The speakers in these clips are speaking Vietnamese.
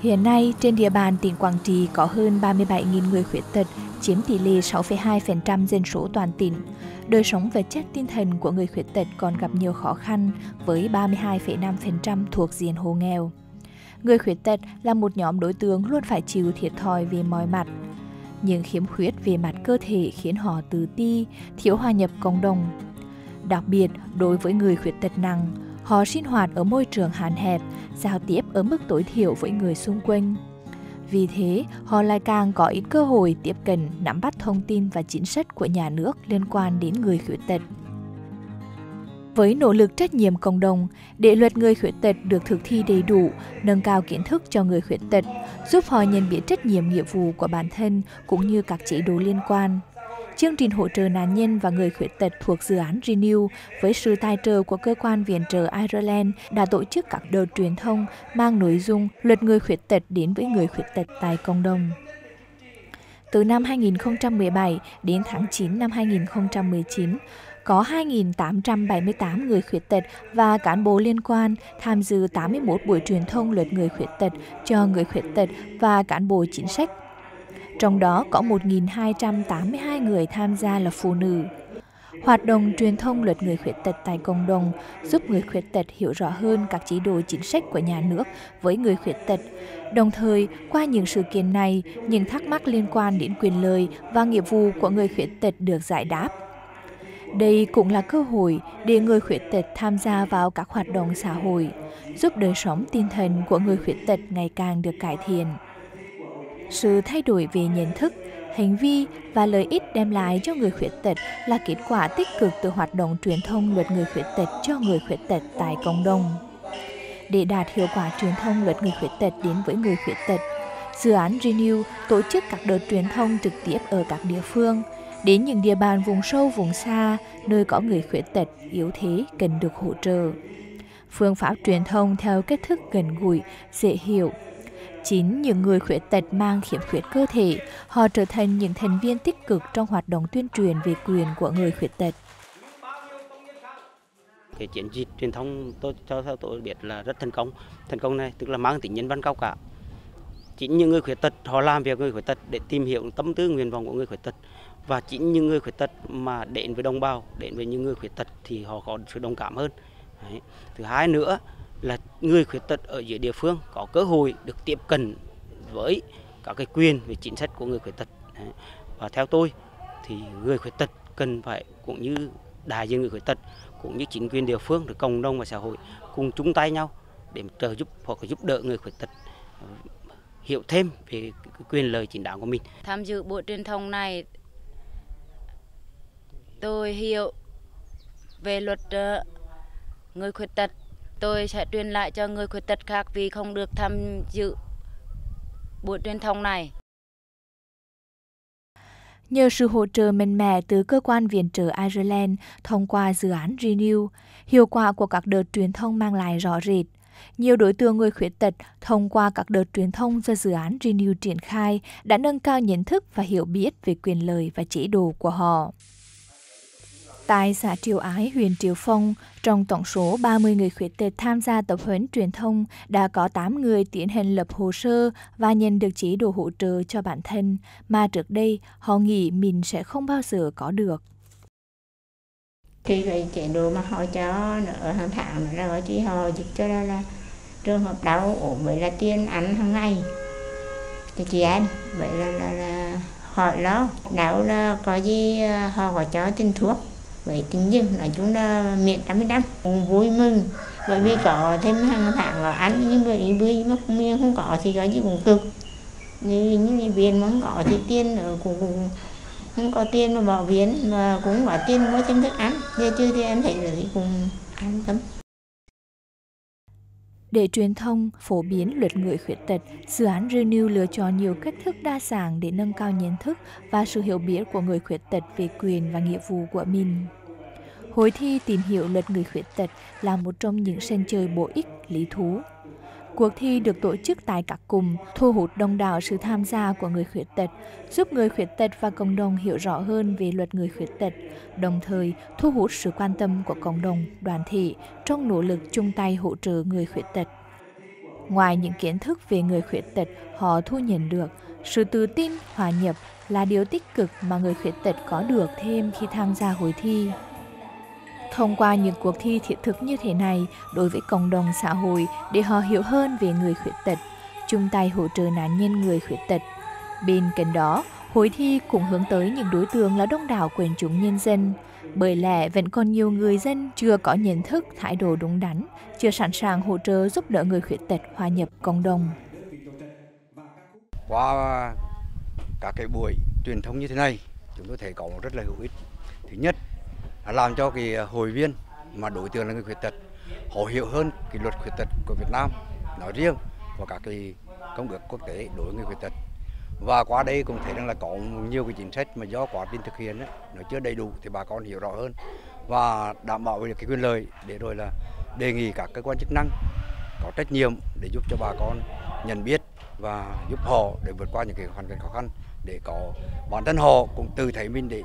Hiện nay, trên địa bàn tỉnh Quảng Trị có hơn 37.000 người khuyết tật, chiếm tỷ lệ 6,2% dân số toàn tỉnh. Đời sống vật chất tinh thần của người khuyết tật còn gặp nhiều khó khăn với 32,5% thuộc diện hộ nghèo. Người khuyết tật là một nhóm đối tượng luôn phải chịu thiệt thòi về mọi mặt. Những khiếm khuyết về mặt cơ thể khiến họ tự ti, thiếu hòa nhập cộng đồng. Đặc biệt, đối với người khuyết tật nặng, họ sinh hoạt ở môi trường hạn hẹp, giao tiếp ở mức tối thiểu với người xung quanh. Vì thế, họ lại càng có ít cơ hội tiếp cận, nắm bắt thông tin và chính sách của nhà nước liên quan đến người khuyết tật. Với nỗ lực trách nhiệm cộng đồng, để luật người khuyết tật được thực thi đầy đủ, nâng cao kiến thức cho người khuyết tật, giúp họ nhận biết trách nhiệm nghĩa vụ của bản thân cũng như các chế độ liên quan. Chương trình hỗ trợ nạn nhân và người khuyết tật thuộc dự án Renew với sự tài trợ của cơ quan viện trợ Ireland đã tổ chức các đợt truyền thông mang nội dung luật người khuyết tật đến với người khuyết tật tại cộng đồng. Từ năm 2017 đến tháng 9 năm 2019, có 2.878 người khuyết tật và cán bộ liên quan tham dự 81 buổi truyền thông luật người khuyết tật cho người khuyết tật và cán bộ chính sách. Trong đó có 1.282 người tham gia là phụ nữ. Hoạt động truyền thông luật người khuyết tật tại cộng đồng giúp người khuyết tật hiểu rõ hơn các chế độ chính sách của nhà nước với người khuyết tật. Đồng thời, qua những sự kiện này, những thắc mắc liên quan đến quyền lợi và nghĩa vụ của người khuyết tật được giải đáp. Đây cũng là cơ hội để người khuyết tật tham gia vào các hoạt động xã hội, giúp đời sống tinh thần của người khuyết tật ngày càng được cải thiện. Sự thay đổi về nhận thức, hành vi và lợi ích đem lại cho người khuyết tật là kết quả tích cực từ hoạt động truyền thông luật người khuyết tật cho người khuyết tật tại cộng đồng. Để đạt hiệu quả truyền thông luật người khuyết tật đến với người khuyết tật, dự án Renew tổ chức các đợt truyền thông trực tiếp ở các địa phương – đến những địa bàn vùng sâu vùng xa, nơi có người khuyết tật, yếu thế cần được hỗ trợ. Phương pháp truyền thông theo cách thức gần gũi, dễ hiểu. Chính những người khuyết tật mang khiếm khuyết cơ thể, họ trở thành những thành viên tích cực trong hoạt động tuyên truyền về quyền của người khuyết tật. Cái chiến dịch truyền thông tôi cho theo tôi biết là rất thành công. Thành công này tức là mang tính nhân văn cao cả. Chính những người khuyết tật họ làm việc người khuyết tật để tìm hiểu tâm tư nguyện vọng của người khuyết tật và chính những người khuyết tật mà đến với đồng bào đến với những người khuyết tật thì họ có sự đồng cảm hơn Đấy. thứ hai nữa là người khuyết tật ở dưới địa phương có cơ hội được tiếp cận với các cái quyền về chính sách của người khuyết tật và theo tôi thì người khuyết tật cần phải, cũng như đại diện người khuyết tật, cũng như chính quyền địa phương được cộng đồng và xã hội cùng chung tay nhau để trợ giúp hoặc giúp đỡ người khuyết tật ờ, hiểu thêm về quyền lợi chính đáng của mình. Tham dự buổi truyền thông này, tôi hiểu về luật ờ, người khuyết tật tôi sẽ truyền lại cho người khuyết tật khác vì không được tham dự buổi truyền thông này. Nhờ sự hỗ trợ mạnh mẽ từ cơ quan viện trợ Ireland thông qua dự án Renew, hiệu quả của các đợt truyền thông mang lại rõ rệt. Nhiều đối tượng người khuyết tật thông qua các đợt truyền thông do dự án Renew triển khai đã nâng cao nhận thức và hiểu biết về quyền lợi và chế độ của họ. Tại xã Triều Ái, huyện Triều Phong, trong tổng số 30 người khuyết tật tham gia tập huấn truyền thông, đã có 8 người tiến hành lập hồ sơ và nhận được chế độ hỗ trợ cho bản thân, mà trước đây họ nghĩ mình sẽ không bao giờ có được. khi về chế độ mà họ cho ở hàng tháng là rồi chỉ họ giúp cho là, là trường hợp đau ốm với là tiền ăn hàng ngày. Cho chị em vậy là, là, là hỏi lo. Đau là có gì ờ, họ có cho tiền thuốc vậy tính dừng nói chung là miễn trăm mươi trăm cũng vui mừng bởi vì có thêm hàng tháng là ăn nhưng mà ý bươi mà không miệng không có thì cái gì cũng cực. Như những viên mà không có thì tiền ở cũng, cũng không có tiền mà bỏ viện mà cũng có tiền mua thêm thức ăn. Giờ chưa thì em thấy là cũng an tâm để truyền thông, phổ biến luật người khuyết tật, dự án Renew lựa chọn nhiều cách thức đa dạng để nâng cao nhận thức và sự hiểu biết của người khuyết tật về quyền và nghĩa vụ của mình. Hội thi tìm hiểu luật người khuyết tật là một trong những sân chơi bổ ích, lý thú. Cuộc thi được tổ chức tại các cùng, thu hút đông đảo sự tham gia của người khuyết tật, giúp người khuyết tật và cộng đồng hiểu rõ hơn về luật người khuyết tật, đồng thời thu hút sự quan tâm của cộng đồng, đoàn thể trong nỗ lực chung tay hỗ trợ người khuyết tật. Ngoài những kiến thức về người khuyết tật họ thu nhận được, sự tự tin, hòa nhập là điều tích cực mà người khuyết tật có được thêm khi tham gia hội thi. Thông qua những cuộc thi thiết thực như thế này đối với cộng đồng xã hội để họ hiểu hơn về người khuyết tật, chung tay hỗ trợ nạn nhân người khuyết tật. Bên cạnh đó, hội thi cũng hướng tới những đối tượng là đông đảo quần chúng nhân dân, bởi lẽ vẫn còn nhiều người dân chưa có nhận thức thái độ đúng đắn, chưa sẵn sàng hỗ trợ giúp đỡ người khuyết tật hòa nhập cộng đồng. Qua các cái buổi truyền thông như thế này, chúng tôi thấy có rất là hữu ích. Thứ nhất làm cho cái à, hội viên mà đối tượng là người khuyết tật họ hiểu hơn cái luật khuyết tật của Việt Nam nói riêng và các cái công ước quốc tế đối với người khuyết tật. Và qua đây cũng thấy rằng là có nhiều cái chính sách mà do quá trình thực hiện ấy, nó chưa đầy đủ thì bà con hiểu rõ hơn và đảm bảo được cái quyền lợi để rồi là đề nghị các cơ quan chức năng có trách nhiệm để giúp cho bà con nhận biết và giúp họ để vượt qua những cái hoàn cảnh khó khăn để có bản thân họ cũng tự thấy mình để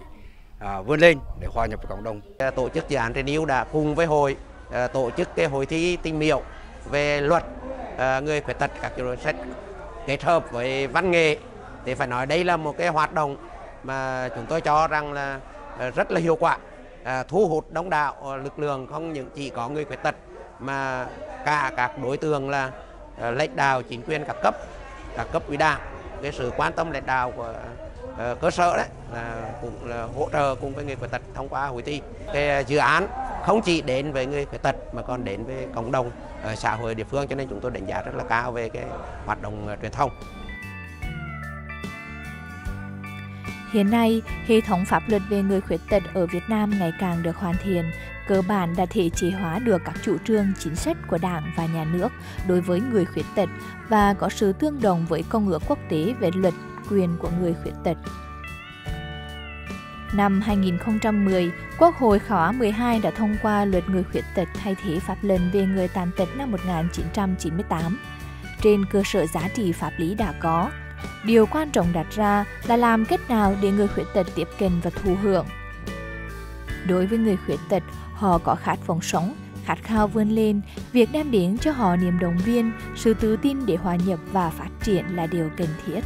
à, vươn lên để hòa nhập với cộng đồng. Ờ, tổ chức dự án Renew đã cùng với hội à, tổ chức cái hội thi tinh miệu về luật à, người khuyết tật các chính sách kết hợp với văn nghệ thì phải nói đây là một cái hoạt động mà chúng tôi cho rằng là rất là hiệu quả à, thu hút đông đảo lực lượng không những chỉ có người khuyết tật mà cả các đối tượng là lãnh đạo chính quyền các cấp các cấp ủy đảng cái sự quan tâm lãnh đạo của Ờ, cơ sở đấy là cũng là hỗ trợ cùng với người khuyết tật thông qua hội thi. Cái ờ, dự án không chỉ đến với người khuyết tật mà còn đến với cộng đồng xã hội địa phương cho nên chúng tôi đánh giá rất là cao về cái hoạt động ờ, truyền thông. Hiện nay, hệ thống pháp luật về người khuyết tật ở Việt Nam ngày càng được hoàn thiện, cơ bản đã thể chế hóa được các chủ trương chính sách của Đảng và Nhà nước đối với người khuyết tật và có sự tương đồng với công ước quốc tế về luật quyền của người khuyết tật. Năm 2010, Quốc hội khóa 12 đã thông qua luật người khuyết tật thay thế pháp lệnh về người tàn tật năm 1998. Trên cơ sở giá trị pháp lý đã có, Điều quan trọng đặt ra là làm cách nào để người khuyết tật tiếp cận và thụ hưởng. Đối với người khuyết tật, họ có khát vọng sống, khát khao vươn lên, việc đem đến cho họ niềm động viên, sự tự tin để hòa nhập và phát triển là điều cần thiết.